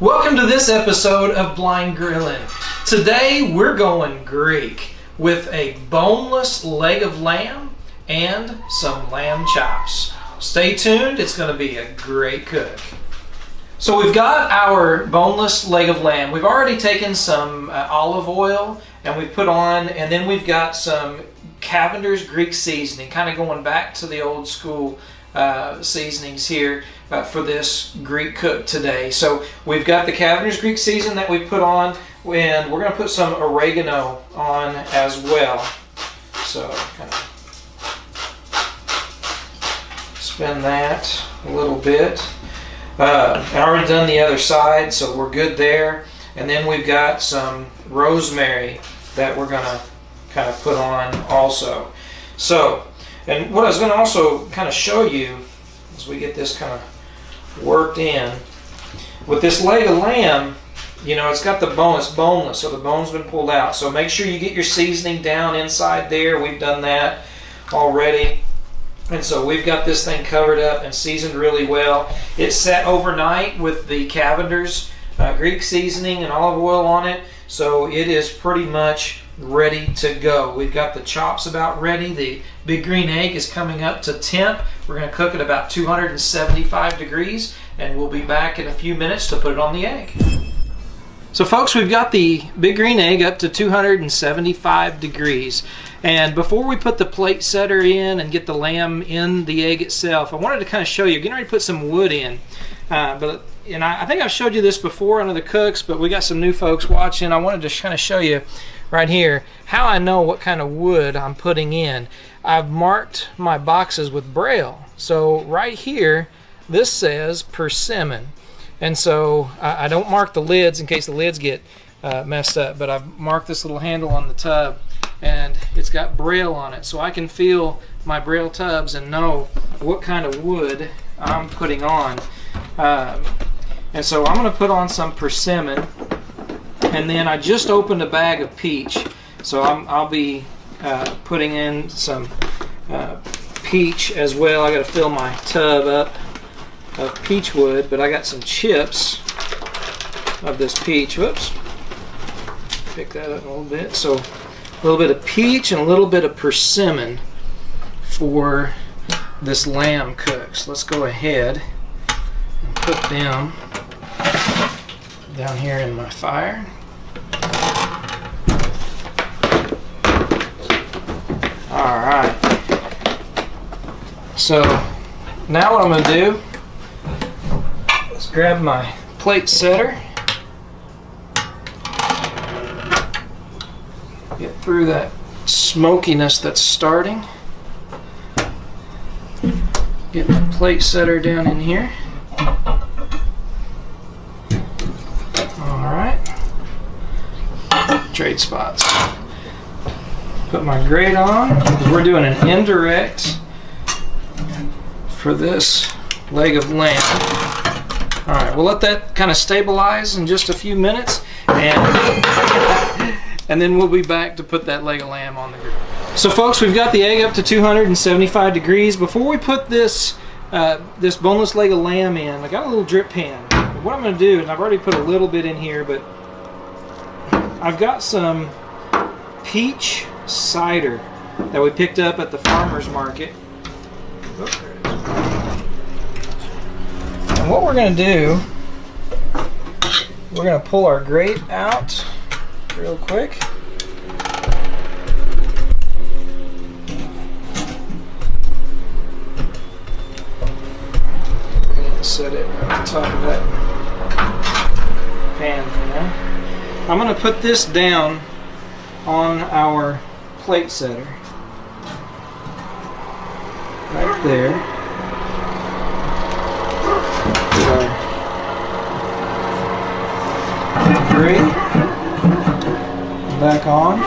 Welcome to this episode of Blind Grilling. Today we're going Greek with a boneless leg of lamb and some lamb chops. Stay tuned, it's going to be a great cook. So we've got our boneless leg of lamb. We've already taken some uh, olive oil and we've put on, and then we've got some Cavender's Greek seasoning, kind of going back to the old school uh, seasonings here uh, for this Greek cook today. So we've got the Cavender's Greek season that we put on, and we're going to put some oregano on as well. So kind of spin that a little bit. Uh, I already done the other side, so we're good there. And then we've got some rosemary that we're going to kind of put on also. So, and what I was going to also kind of show you as we get this kind of worked in, with this leg of lamb, you know, it's got the bone, it's boneless, so the bone's been pulled out. So make sure you get your seasoning down inside there. We've done that already. And so we've got this thing covered up and seasoned really well. It's set overnight with the Cavender's uh, Greek seasoning and olive oil on it. So it is pretty much ready to go. We've got the chops about ready. The big green egg is coming up to temp. We're going to cook at about 275 degrees and we'll be back in a few minutes to put it on the egg. So folks, we've got the big green egg up to 275 degrees. And before we put the plate setter in and get the lamb in the egg itself, I wanted to kind of show you, getting ready to put some wood in. Uh, but and I, I, think I've showed you this before under the cooks, but we got some new folks watching. I wanted to kind of show you right here how I know what kind of wood I'm putting in. I've marked my boxes with braille. So right here, this says persimmon. And so I, I don't mark the lids in case the lids get uh, messed up, but I've marked this little handle on the tub and it's got braille on it so I can feel my braille tubs and know what kind of wood I'm putting on. Um, and so I'm going to put on some persimmon and then I just opened a bag of peach so i will be uh, putting in some uh, peach as well. I got to fill my tub up of peach wood, but I got some chips of this peach. Whoops. Pick that up a little bit. So a little bit of peach and a little bit of persimmon for this lamb cook. So let's go ahead and put them down here in my fire. Alright. So now what I'm going to do is grab my plate setter. Get through that smokiness that's starting. Get my plate setter down in here. Alright. Trade spots. Put my grate on. We're doing an indirect for this leg of lamb. All right, we'll let that kind of stabilize in just a few minutes, and and then we'll be back to put that leg of lamb on the grill. So, folks, we've got the egg up to 275 degrees. Before we put this uh, this boneless leg of lamb in, I got a little drip pan. What I'm going to do, and I've already put a little bit in here, but I've got some peach cider that we picked up at the farmer's market. And what we're going to do, we're going to pull our grate out real quick. set it on top of that pan for now. I'm going to put this down on our plate setter. Right there. grate back on.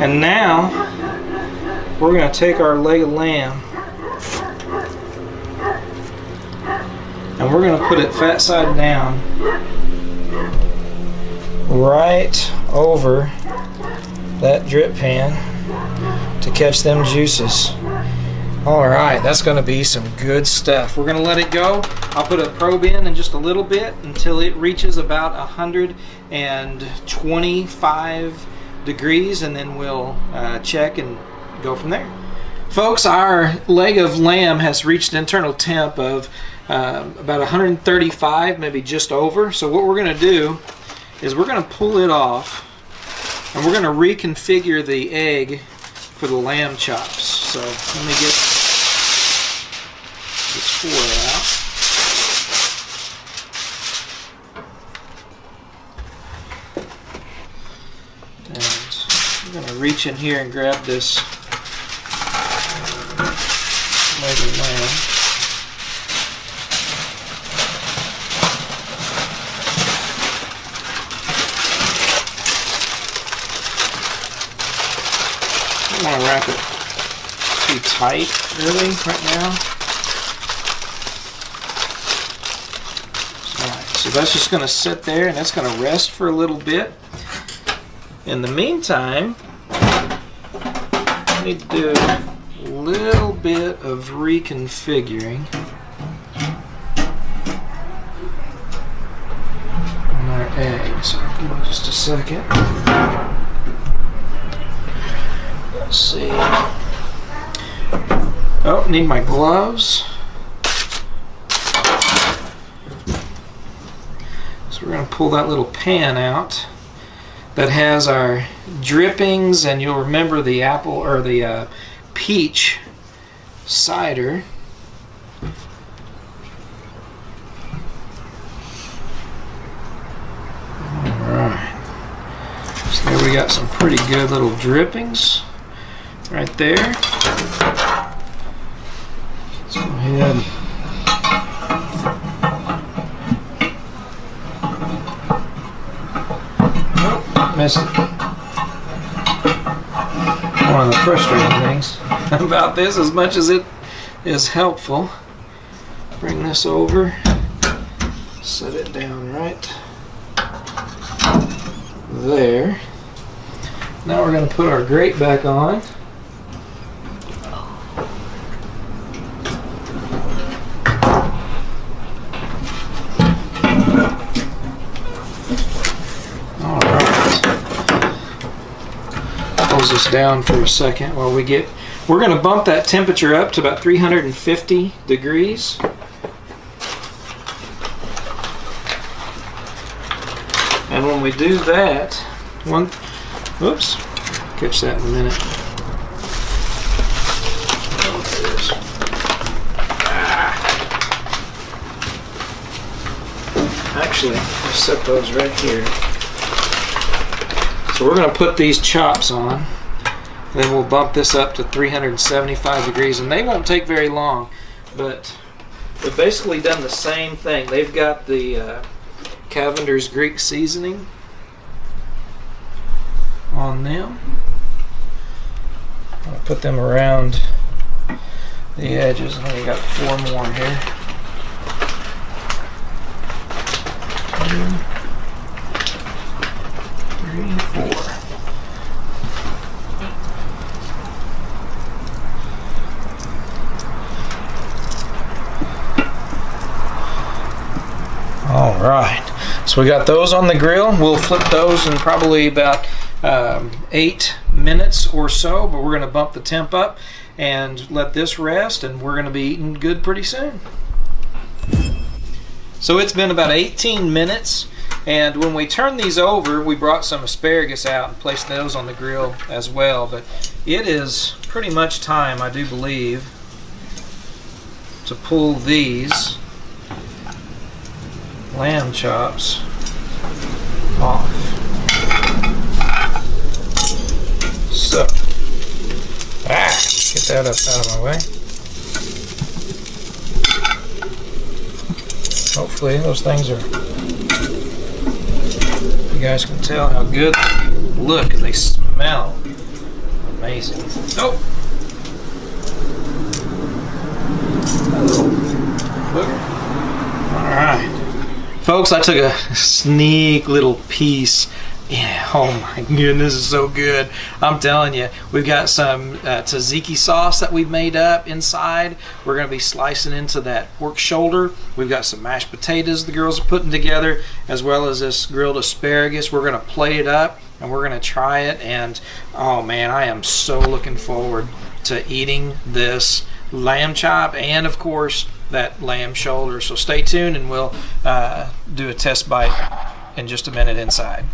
And now we're going to take our leg of lamb and we're going to put it fat side down right over that drip pan to catch them juices. All right, that's gonna be some good stuff. We're gonna let it go. I'll put a probe in in just a little bit until it reaches about 125 degrees and then we'll uh, check and go from there. Folks, our leg of lamb has reached internal temp of um, about 135, maybe just over. So what we're gonna do is we're gonna pull it off and we're gonna reconfigure the egg for the lamb chops. So let me get this foil out. I'm going to reach in here and grab this leg of lamb. I don't want to wrap it too tight, really, right now. Alright, so that's just going to sit there and that's going to rest for a little bit. In the meantime, I need to do a little bit of reconfiguring on our eggs. Give me just a second. Let's see. Oh, need my gloves. So we're going to pull that little pan out that has our drippings, and you'll remember the apple or the uh, peach cider. Alright. So there we got some pretty good little drippings right there. Let's go ahead. Missed it. One of the frustrating things about this, as much as it is helpful, bring this over, set it down right there. Now we're going to put our grate back on. This down for a second while we get. We're going to bump that temperature up to about 350 degrees. And when we do that, one, whoops, catch that in a minute. Ah. Actually, I'll set those right here. So we're going to put these chops on. Then we'll bump this up to 375 degrees, and they won't take very long. But we've basically done the same thing. They've got the uh, Cavender's Greek seasoning on them. I'll put them around the edges. I only got four more here. Two, three, four. All right. So we got those on the grill. We'll flip those in probably about um, eight minutes or so, but we're going to bump the temp up and let this rest, and we're going to be eating good pretty soon. So it's been about 18 minutes, and when we turn these over, we brought some asparagus out and placed those on the grill as well. But it is pretty much time, I do believe, to pull these lamb chops off. So, ah, get that up out of my way. Hopefully those things are, you guys can tell how good they look they smell amazing. Oh! Alright. Folks, I took a sneak little piece Yeah, oh my goodness, is so good. I'm telling you, we've got some uh, tzatziki sauce that we've made up inside. We're going to be slicing into that pork shoulder. We've got some mashed potatoes the girls are putting together, as well as this grilled asparagus. We're going to plate it up and we're going to try it. And oh man, I am so looking forward to eating this lamb chop and, of course, that lamb shoulder. So stay tuned and we'll uh, do a test bite in just a minute inside.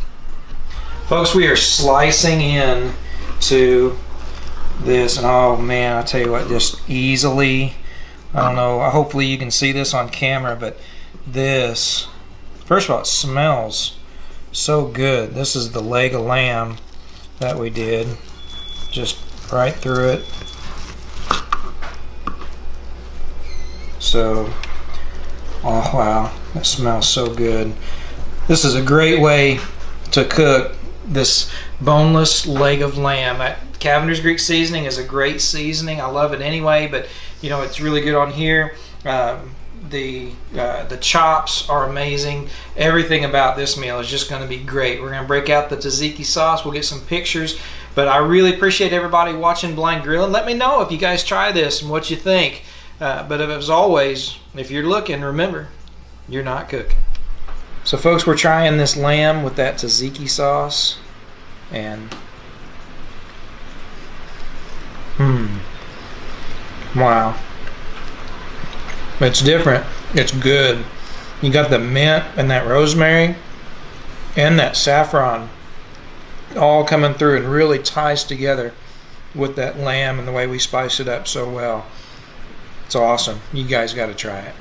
Folks, we are slicing in to this, and oh man, I tell you what, just easily, I don't know, hopefully you can see this on camera, but this, first of all, it smells so good. This is the leg of lamb that we did, just right through it. So, oh wow, that smells so good. This is a great way to cook this boneless leg of lamb. Cavender's Greek seasoning is a great seasoning. I love it anyway, but you know it's really good on here. Um, the uh, the chops are amazing. Everything about this meal is just going to be great. We're going to break out the tzatziki sauce. We'll get some pictures. But I really appreciate everybody watching Blind Grill. And Let me know if you guys try this and what you think. Uh, but as always, if you're looking, remember, you're not cooking. So folks, we're trying this lamb with that tzatziki sauce. And, hmm, wow. It's different. It's good. You got the mint and that rosemary and that saffron all coming through and really ties together with that lamb and the way we spice it up so well. It's awesome. You guys got to try it.